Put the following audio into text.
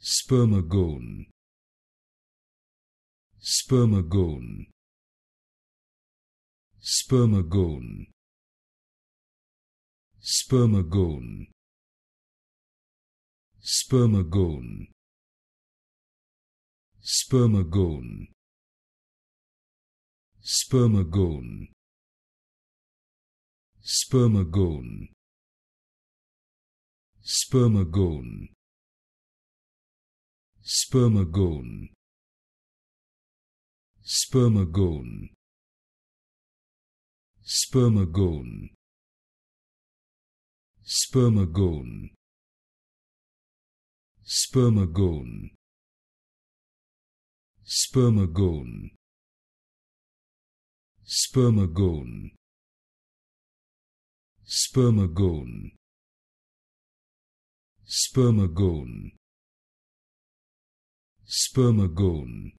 spermagon spermagon spermagon spermagon spermagon spermagon spermagon spermagon spermagon spermagon. Spermagon. Spermagon. Spermagon. Spermagon. Spermagon. Spermagon. Spermagon. Spermagon spermagone